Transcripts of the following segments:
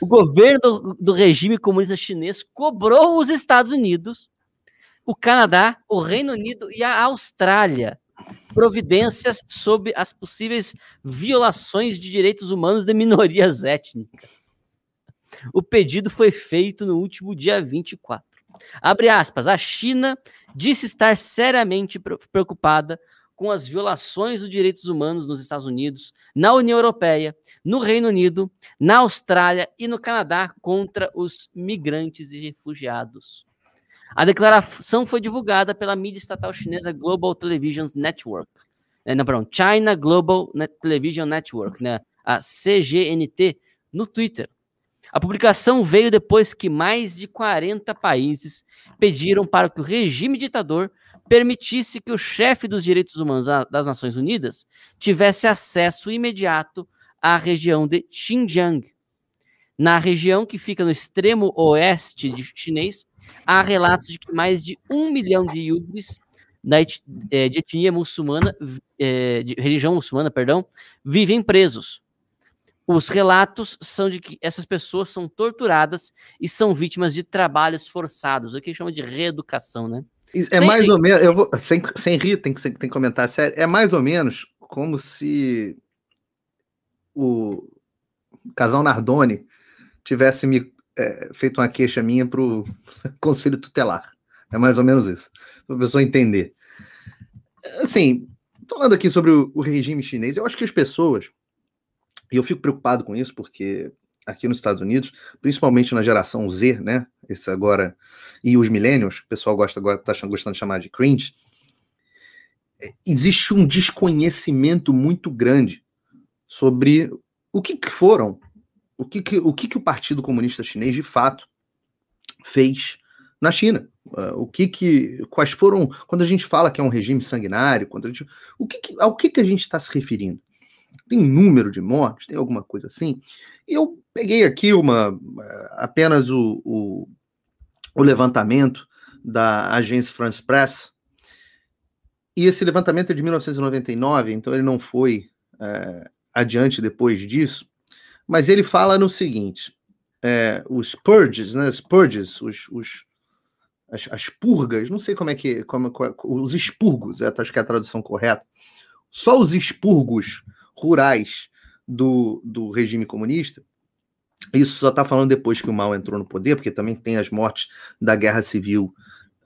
o governo do, do regime comunista chinês cobrou os Estados Unidos, o Canadá, o Reino Unido e a Austrália providências sobre as possíveis violações de direitos humanos de minorias étnicas. O pedido foi feito no último dia 24. Abre aspas, a China disse estar seriamente preocupada com as violações dos direitos humanos nos Estados Unidos, na União Europeia, no Reino Unido, na Austrália e no Canadá contra os migrantes e refugiados. A declaração foi divulgada pela mídia estatal chinesa Global Television Network. É, não, perdão, China Global Television Network, né, a CGNT, no Twitter. A publicação veio depois que mais de 40 países pediram para que o regime ditador permitisse que o chefe dos direitos humanos das Nações Unidas tivesse acesso imediato à região de Xinjiang. Na região que fica no extremo oeste de chinês, há relatos de que mais de um milhão de yugois eh, de etnia muçulmana, eh, de religião muçulmana, perdão, vivem presos. Os relatos são de que essas pessoas são torturadas e são vítimas de trabalhos forçados, o que chama de reeducação, né? É sem mais rir. ou menos, eu vou, sem, sem rir, tem que, tem que comentar sério, é mais ou menos como se o casal Nardoni tivesse me é, feito uma queixa minha para o conselho tutelar. É mais ou menos isso, para a pessoa entender. Assim, falando aqui sobre o, o regime chinês, eu acho que as pessoas e eu fico preocupado com isso, porque aqui nos Estados Unidos, principalmente na geração Z, né? Esse agora, e os millennials, o pessoal gosta agora, tá gostando de chamar de cringe, existe um desconhecimento muito grande sobre o que, que foram, o que, que, o que, que o Partido Comunista Chinês de fato fez na China. Uh, o que que, quais foram, quando a gente fala que é um regime sanguinário, quando a gente, o que, que ao que, que a gente está se referindo? Tem número de mortes, tem alguma coisa assim. E eu peguei aqui uma apenas o, o, o levantamento da agência France Press, e esse levantamento é de 1999, então ele não foi é, adiante depois disso, mas ele fala no seguinte: é, os purges, né, os purges, os, os as, as, purgas, não sei como é que, como, os expurgos, é, acho que é a tradução correta. Só os expurgos rurais do, do regime comunista. Isso só está falando depois que o Mao entrou no poder, porque também tem as mortes da guerra civil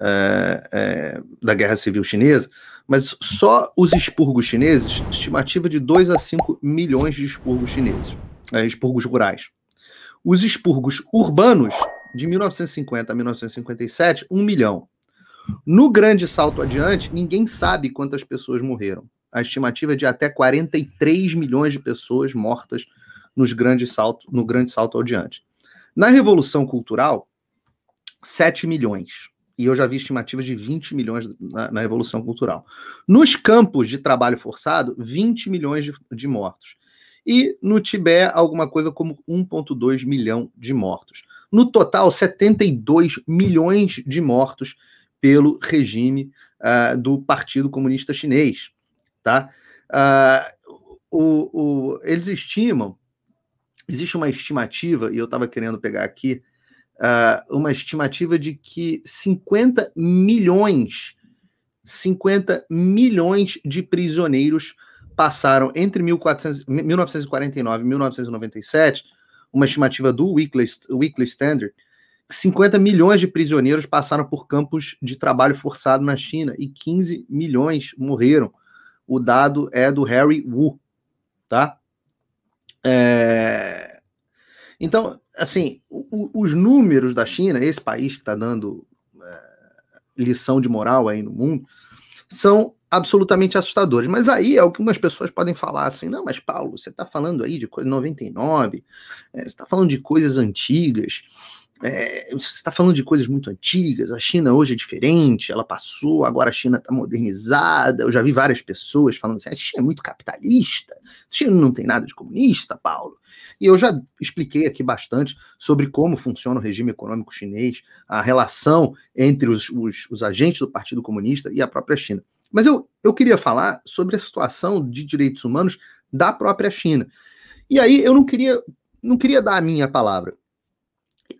é, é, da guerra civil chinesa, mas só os expurgos chineses, estimativa de 2 a 5 milhões de expurgos chineses, é, expurgos rurais. Os expurgos urbanos, de 1950 a 1957, 1 milhão. No grande salto adiante, ninguém sabe quantas pessoas morreram a estimativa é de até 43 milhões de pessoas mortas nos grandes salto, no grande salto ao diante. Na Revolução Cultural, 7 milhões. E eu já vi estimativas de 20 milhões na, na Revolução Cultural. Nos campos de trabalho forçado, 20 milhões de, de mortos. E no Tibete, alguma coisa como 1,2 milhão de mortos. No total, 72 milhões de mortos pelo regime uh, do Partido Comunista Chinês tá? Uh, o, o, eles estimam, existe uma estimativa, e eu estava querendo pegar aqui, uh, uma estimativa de que 50 milhões, 50 milhões de prisioneiros passaram entre 1400, 1949 e 1997, uma estimativa do Weekly, Weekly Standard, 50 milhões de prisioneiros passaram por campos de trabalho forçado na China e 15 milhões morreram o dado é do Harry Wu, tá? É... Então, assim, o, os números da China, esse país que está dando é, lição de moral aí no mundo, são absolutamente assustadores. Mas aí é algumas pessoas podem falar assim: não, mas Paulo, você está falando aí de coisa 99, é, você está falando de coisas antigas. É, você está falando de coisas muito antigas, a China hoje é diferente, ela passou, agora a China está modernizada. Eu já vi várias pessoas falando assim: a China é muito capitalista, a China não tem nada de comunista, Paulo. E eu já expliquei aqui bastante sobre como funciona o regime econômico chinês, a relação entre os, os, os agentes do Partido Comunista e a própria China. Mas eu, eu queria falar sobre a situação de direitos humanos da própria China. E aí eu não queria, não queria dar a minha palavra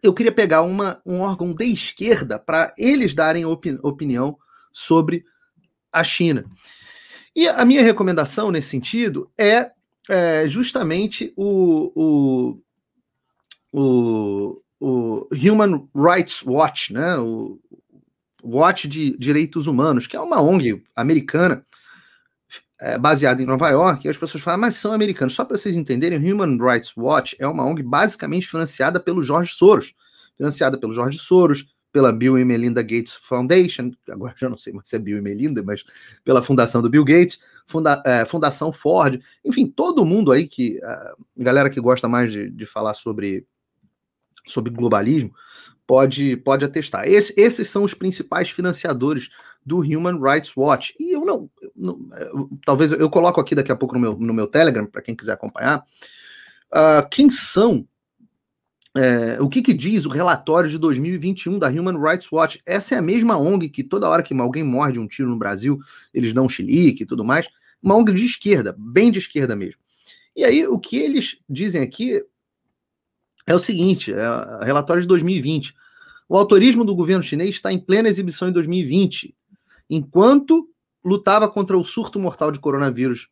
eu queria pegar uma, um órgão de esquerda para eles darem opi opinião sobre a China. E a minha recomendação nesse sentido é, é justamente o, o, o, o, Human Rights Watch, né? o Watch de Direitos Humanos, que é uma ONG americana é, baseada em Nova York, e as pessoas falam, mas são americanos. Só para vocês entenderem, o Human Rights Watch é uma ONG basicamente financiada pelo George Soros, financiada pelo George Soros, pela Bill e Melinda Gates Foundation, agora já não sei mais se é Bill e Melinda, mas pela fundação do Bill Gates, funda, é, Fundação Ford, enfim, todo mundo aí que, a galera que gosta mais de, de falar sobre, sobre globalismo, pode, pode atestar. Esse, esses são os principais financiadores do Human Rights Watch. E eu não, não eu, talvez eu coloco aqui daqui a pouco no meu, no meu Telegram, para quem quiser acompanhar, uh, quem são é, o que, que, diz o relatório de 2021 da Human Rights Watch? Essa é a mesma ONG que toda hora que alguém morde um tiro no Brasil, eles dão um e tudo mais. Uma ONG de esquerda, bem de esquerda mesmo. E aí, o que eles dizem aqui é o seguinte: é relatório de 2020. O autorismo do governo chinês está em plena exibição em 2020, enquanto lutava contra o surto mortal de coronavírus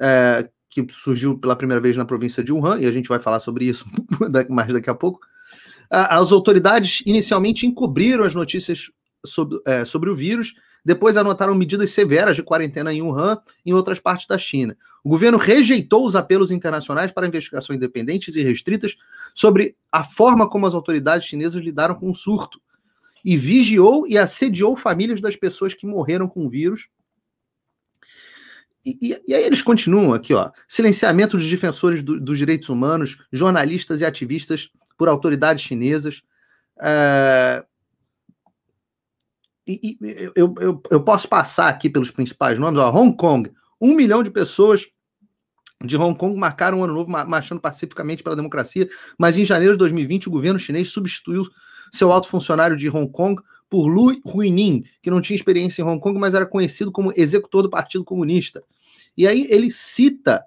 é, que surgiu pela primeira vez na província de Wuhan, e a gente vai falar sobre isso mais daqui a pouco. As autoridades inicialmente encobriram as notícias sobre, é, sobre o vírus, depois anotaram medidas severas de quarentena em Wuhan e em outras partes da China. O governo rejeitou os apelos internacionais para investigações independentes e restritas sobre a forma como as autoridades chinesas lidaram com o surto e vigiou e assediou famílias das pessoas que morreram com o vírus e, e, aí eles continuam aqui, ó. Silenciamento dos defensores do, dos direitos humanos, jornalistas e ativistas por autoridades chinesas. É... E, e eu, eu, eu, posso passar aqui pelos principais nomes. Ó, Hong Kong, um milhão de pessoas de Hong Kong marcaram o ano novo marchando pacificamente pela democracia, mas em janeiro de 2020 o governo chinês substituiu seu alto funcionário de Hong Kong por Lu Huinin, que não tinha experiência em Hong Kong, mas era conhecido como executor do Partido Comunista. E aí ele cita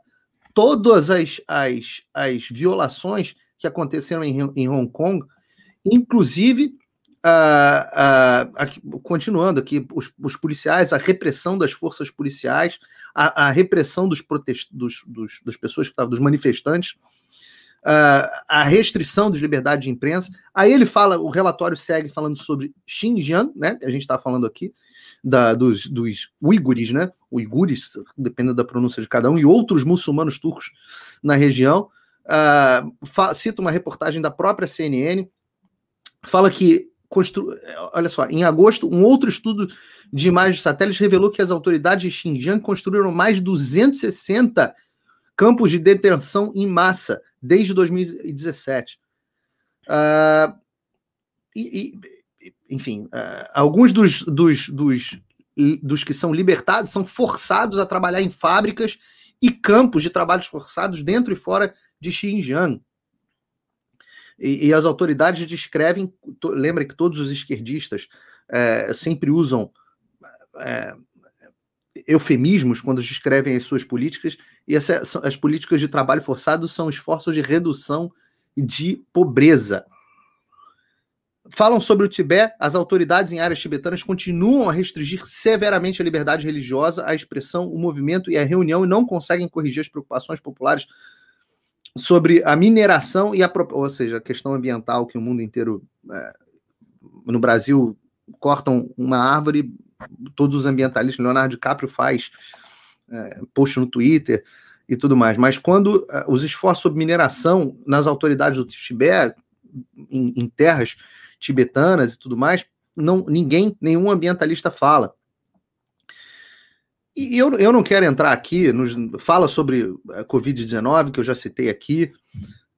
todas as, as, as violações que aconteceram em, em Hong Kong, inclusive, uh, uh, aqui, continuando aqui, os, os, policiais, a repressão das forças policiais, a, a repressão dos, protest, dos, dos, pessoas que estavam, dos manifestantes, uh, a restrição das liberdades de imprensa. Aí ele fala, o relatório segue falando sobre Xinjiang, né? A gente está falando aqui da, dos, dos uigures, né? Uigures, dependendo da pronúncia de cada um, e outros muçulmanos turcos na região. Uh, cita uma reportagem da própria CNN, fala que Constru... Olha só, em agosto, um outro estudo de imagens de satélites revelou que as autoridades de Xinjiang construíram mais de 260 campos de detenção em massa desde 2017. Uh, ah, e, e, enfim, uh, alguns dos, dos, dos, dos que são libertados são forçados a trabalhar em fábricas e campos de trabalhos forçados dentro e fora de Xinjiang. E, e as autoridades descrevem, to, lembra que todos os esquerdistas é, sempre usam é, eufemismos quando descrevem as suas políticas, e essa, as políticas de trabalho forçado são esforços de redução de pobreza. Falam sobre o Tibete, as autoridades em áreas tibetanas continuam a restringir severamente a liberdade religiosa, a expressão, o movimento e a reunião e não conseguem corrigir as preocupações populares sobre a mineração e a, ou seja, a questão ambiental que o mundo inteiro, é, no Brasil, cortam uma árvore, todos os ambientalistas, Leonardo DiCaprio faz é, post no Twitter e tudo mais. Mas quando é, os esforços sobre mineração nas autoridades do Tibete, em, em, terras tibetanas e tudo mais, não, ninguém, nenhum ambientalista fala. E eu, eu não quero entrar aqui, nos, fala sobre a Covid-19, que eu já citei aqui,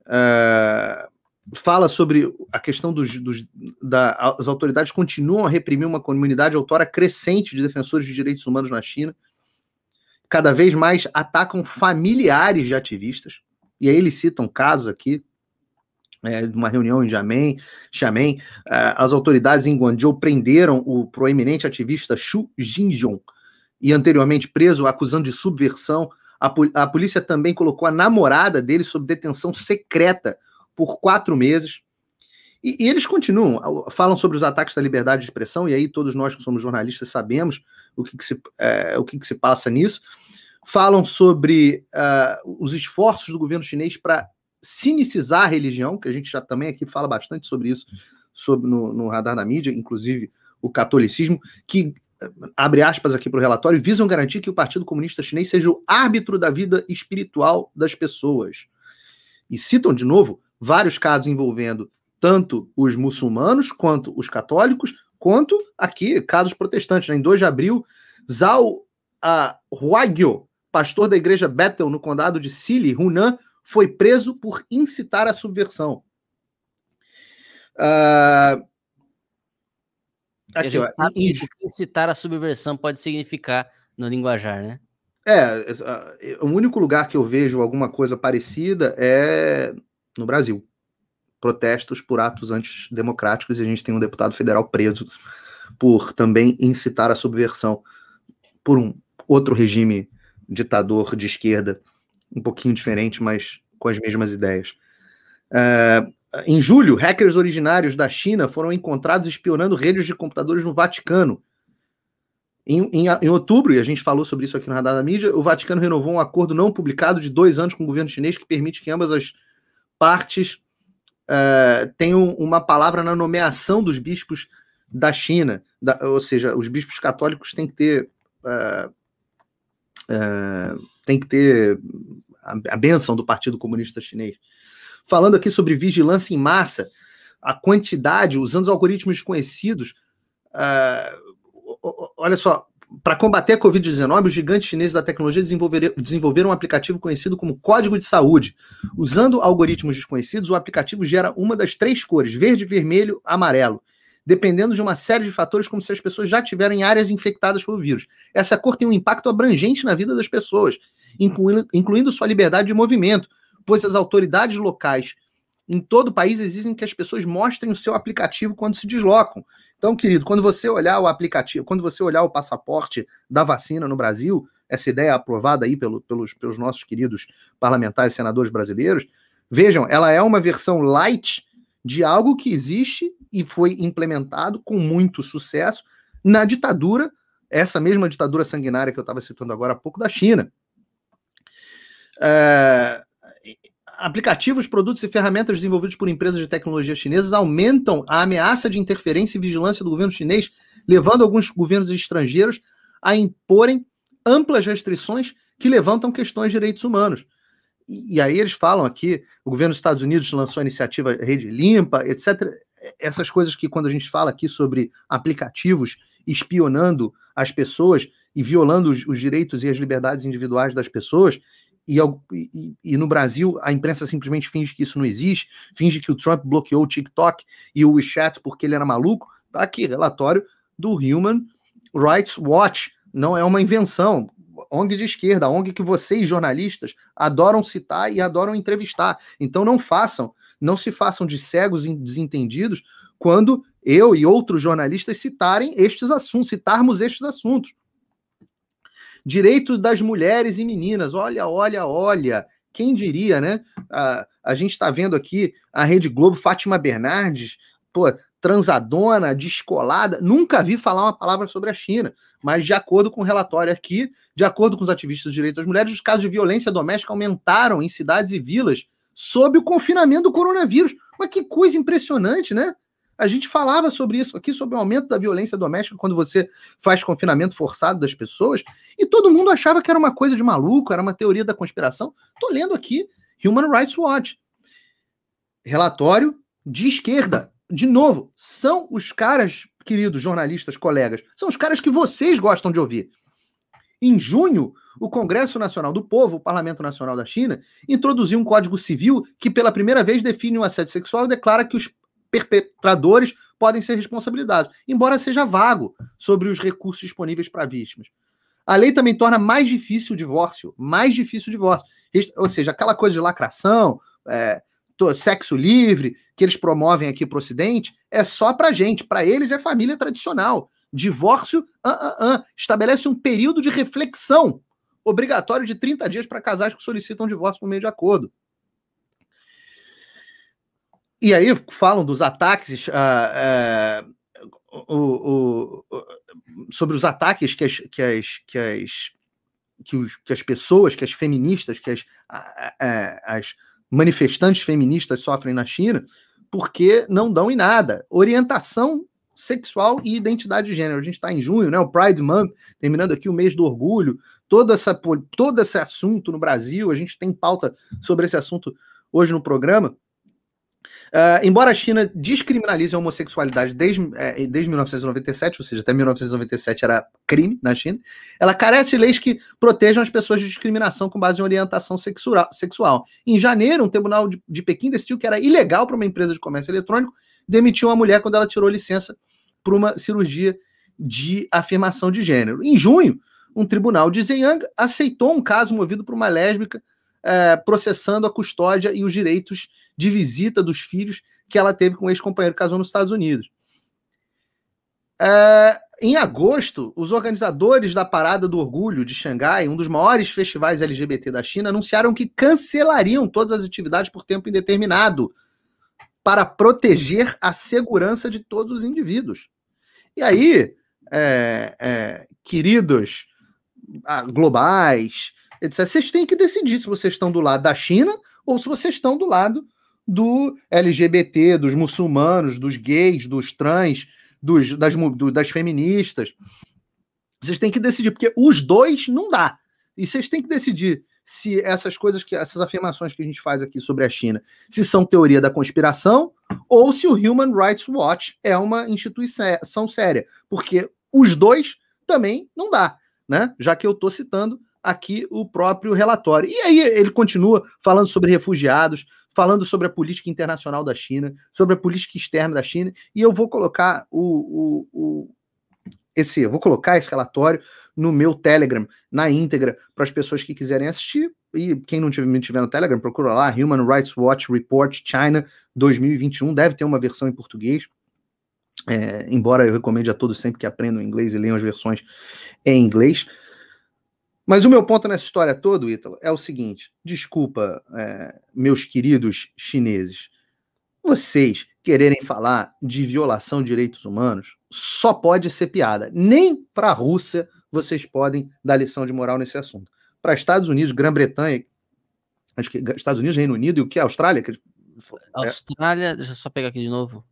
uh, fala sobre a questão dos, dos da, as autoridades continuam a reprimir uma comunidade autora crescente de defensores de direitos humanos na China, cada vez mais atacam familiares de ativistas, e aí eles citam casos aqui, é, uma reunião em Xiamen, é, as autoridades em Guangzhou prenderam o proeminente ativista Xu Jinjiong, e anteriormente preso, acusando de subversão. A, a polícia também colocou a namorada dele sob detenção secreta por quatro meses. E, e, eles continuam, falam sobre os ataques à liberdade de expressão, e aí todos nós que somos jornalistas sabemos o que, que se, é, o que, que, se passa nisso. Falam sobre uh, os esforços do governo chinês para cinicizar a religião, que a gente já também aqui fala bastante sobre isso sobre, no, no radar da mídia, inclusive o catolicismo, que abre aspas aqui para o relatório, visam garantir que o Partido Comunista Chinês seja o árbitro da vida espiritual das pessoas. E citam de novo vários casos envolvendo tanto os muçulmanos quanto os católicos, quanto aqui casos protestantes. Né? Em 2 de abril, Zhao Huaigyo, pastor da igreja Bethel no condado de Sili, Hunan, foi preso por incitar a subversão. Uh... Aqui, ó, incitar a subversão pode significar no linguajar, né? É, o único lugar que eu vejo alguma coisa parecida é no Brasil. Protestos por atos antidemocráticos e a gente tem um deputado federal preso por também incitar a subversão por um outro regime ditador de esquerda, um pouquinho diferente, mas com as mesmas ideias. É, em julho, hackers originários da China foram encontrados espionando redes de computadores no Vaticano. Em, em, em, outubro, e a gente falou sobre isso aqui no Radar da Mídia, o Vaticano renovou um acordo não publicado de dois anos com o governo chinês que permite que ambas as partes uh, tenham uma palavra na nomeação dos bispos da China. Da, ou seja, os bispos católicos têm que ter. Uh, uh, tem que ter a, a benção do Partido Comunista Chinês falando aqui sobre vigilância em massa, a quantidade, usando os algoritmos desconhecidos. Uh, olha só, para combater a Covid-19, os gigantes chineses da tecnologia desenvolveram um aplicativo conhecido como Código de Saúde. Usando algoritmos desconhecidos, o aplicativo gera uma das três cores, verde, vermelho, amarelo, dependendo de uma série de fatores, como se as pessoas já tiverem áreas infectadas pelo vírus. Essa cor tem um impacto abrangente na vida das pessoas, incluindo, incluindo sua liberdade de movimento, pois as autoridades locais em todo o país exigem que as pessoas mostrem o seu aplicativo quando se deslocam. Então, querido, quando você olhar o aplicativo, quando você olhar o passaporte da vacina no Brasil, essa ideia aprovada aí pelo, pelos, pelos nossos queridos parlamentares senadores brasileiros, vejam, ela é uma versão light de algo que existe e foi implementado com muito sucesso na ditadura, essa mesma ditadura sanguinária que eu estava citando agora há pouco da China. É, aplicativos, produtos e ferramentas desenvolvidos por empresas de tecnologia chinesas aumentam a ameaça de interferência e vigilância do governo chinês, levando alguns governos estrangeiros a imporem amplas restrições que levantam questões de direitos humanos. E, e aí eles falam aqui, o governo dos Estados Unidos lançou a iniciativa Rede Limpa, etc. Essas coisas que quando a gente fala aqui sobre aplicativos espionando as pessoas e violando os, os direitos e as liberdades individuais das pessoas, e, e, e, no Brasil a imprensa simplesmente finge que isso não existe, finge que o Trump bloqueou o TikTok e o WeChat porque ele era maluco. Tá aqui, relatório do Human Rights Watch. Não é uma invenção. ONG de esquerda, ONG que vocês, jornalistas, adoram citar e adoram entrevistar. Então não façam, não se façam de cegos e desentendidos quando eu e outros jornalistas citarem estes assuntos, citarmos estes assuntos. Direitos das mulheres e meninas. Olha, olha, olha. Quem diria, né? A, a gente está vendo aqui a Rede Globo, Fátima Bernardes, pô, transadona, descolada. Nunca vi falar uma palavra sobre a China, mas de acordo com o relatório aqui, de acordo com os ativistas dos direitos das mulheres, os casos de violência doméstica aumentaram em cidades e vilas sob o confinamento do coronavírus. Mas que coisa impressionante, né? A gente falava sobre isso aqui, sobre o aumento da violência doméstica quando você faz confinamento forçado das pessoas, e todo mundo achava que era uma coisa de maluco, era uma teoria da conspiração. Estou lendo aqui Human Rights Watch. Relatório de esquerda. De novo, são os caras, queridos jornalistas, colegas, são os caras que vocês gostam de ouvir. Em junho, o Congresso Nacional do Povo, o Parlamento Nacional da China, introduziu um código civil que, pela primeira vez, define o assédio sexual e declara que os perpetradores podem ser responsabilizados, embora seja vago sobre os recursos disponíveis para vítimas. A lei também torna mais difícil o divórcio, mais difícil o divórcio. Ou seja, aquela coisa de lacração, é, sexo livre, que eles promovem aqui para o Ocidente, é só para gente. Para eles é família tradicional. Divórcio, uh, uh, uh, estabelece um período de reflexão obrigatório de 30 dias para casais que solicitam divórcio por meio de acordo. E aí falam dos ataques, uh, uh, o, o, sobre os ataques que as, que as, que as, que, os, que as pessoas, que as feministas, que as, as manifestantes feministas sofrem na China, porque não dão em nada. Orientação sexual e identidade de gênero. A gente está em junho, né? O Pride Month, terminando aqui o mês do orgulho, todo, essa, todo esse assunto no Brasil, a gente tem pauta sobre esse assunto hoje no programa. Uh, embora a China descriminalize a homossexualidade desde, é, desde 1997, ou seja, até 1997 era crime na China, ela carece de leis que protejam as pessoas de discriminação com base em orientação sexual. Em janeiro, um tribunal de, de Pequim decidiu que era ilegal para uma empresa de comércio eletrônico demitir uma mulher quando ela tirou licença para uma cirurgia de afirmação de gênero. Em junho, um tribunal de Zhejiang aceitou um caso movido por uma lésbica é, processando a custódia e os direitos de visita dos filhos que ela teve com o ex-companheiro que casou nos Estados Unidos. É, em agosto, os organizadores da Parada do Orgulho de Xangai, um dos maiores festivais LGBT da China, anunciaram que cancelariam todas as atividades por tempo indeterminado para proteger a segurança de todos os indivíduos. E aí, é, é, queridos ah, globais, etc., vocês têm que decidir se vocês estão do lado da China ou se vocês estão do lado do LGBT, dos muçulmanos, dos gays, dos trans, dos, das, do, das feministas. Vocês têm que decidir, porque os dois não dá. E vocês têm que decidir se essas coisas, que essas afirmações que a gente faz aqui sobre a China, se são teoria da conspiração ou se o Human Rights Watch é uma instituição séria. Porque os dois também não dá, né? Já que eu estou citando aqui o próprio relatório. E aí ele continua falando sobre refugiados, falando sobre a política internacional da China, sobre a política externa da China, e eu vou colocar o, o, o esse, eu vou colocar esse relatório no meu Telegram, na íntegra, para as pessoas que quiserem assistir. E quem não tiver, tiver no Telegram, procura lá, Human Rights Watch Report China 2021, deve ter uma versão em português. É, embora eu recomende a todos sempre que aprendam inglês e leiam as versões em inglês. Mas o meu ponto nessa história toda, Ítalo, é o seguinte: desculpa, é, meus queridos chineses, vocês quererem falar de violação de direitos humanos só pode ser piada. Nem para a Rússia vocês podem dar lição de moral nesse assunto. Para Estados Unidos, Grã-Bretanha, acho que Estados Unidos, Reino Unido e o que? Austrália? Que... Austrália, deixa eu só pegar aqui de novo.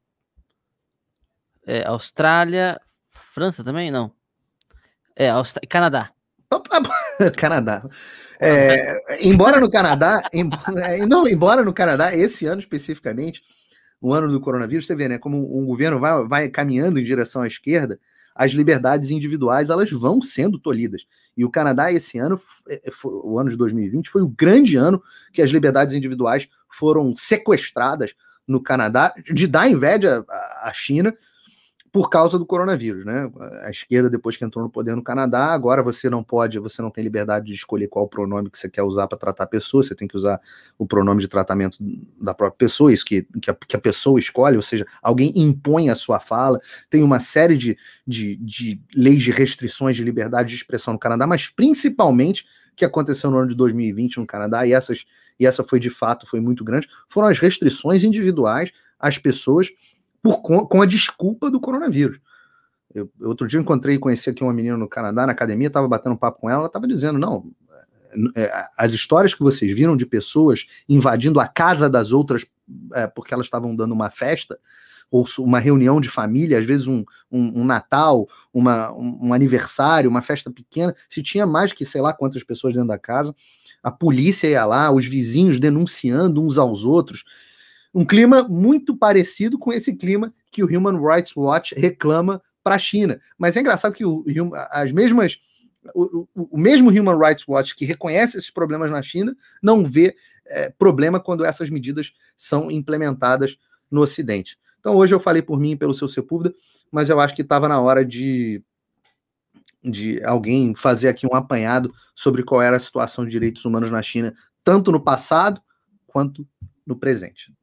É, Austrália, França também? Não. É. Canadá. Canadá. É, embora no Canadá, é, não, embora no Canadá, esse ano especificamente, o ano do coronavírus, você vê, né, como um governo vai, vai caminhando em direção à esquerda, as liberdades individuais elas vão sendo tolhidas. E o Canadá, esse ano, é, é, o ano de 2020, foi o grande ano que as liberdades individuais foram sequestradas no Canadá, de dar inveja à China, por causa do coronavírus, né? A esquerda, depois que entrou no poder no Canadá, agora você não pode, você não tem liberdade de escolher qual pronome que você quer usar para tratar a pessoa, você tem que usar o pronome de tratamento da própria pessoa, isso que, que, a, que a pessoa escolhe, ou seja, alguém impõe a sua fala, tem uma série de, de, de leis de restrições de liberdade de expressão no Canadá, mas principalmente que aconteceu no ano de 2020 no Canadá, e essas e essa foi de fato foi muito grande, foram as restrições individuais às pessoas por, com a desculpa do coronavírus. Eu, outro dia encontrei e conheci aqui uma menina no Canadá, na academia, estava batendo papo com ela, ela estava dizendo, não, é, é, as histórias que vocês viram de pessoas invadindo a casa das outras é, porque elas estavam dando uma festa, ou uma reunião de família, às vezes um, um, um Natal, uma, um, um, aniversário, uma festa pequena, se tinha mais que sei lá quantas pessoas dentro da casa, a polícia ia lá, os vizinhos denunciando uns aos outros. Um clima muito parecido com esse clima que o Human Rights Watch reclama para a China. Mas é engraçado que o, as mesmas o, o, mesmo Human Rights Watch que reconhece esses problemas na China não vê é, problema quando essas medidas são implementadas no Ocidente. Então hoje eu falei por mim e pelo seu Sepúlveda, mas eu acho que estava na hora de, de alguém fazer aqui um apanhado sobre qual era a situação de direitos humanos na China, tanto no passado quanto no presente.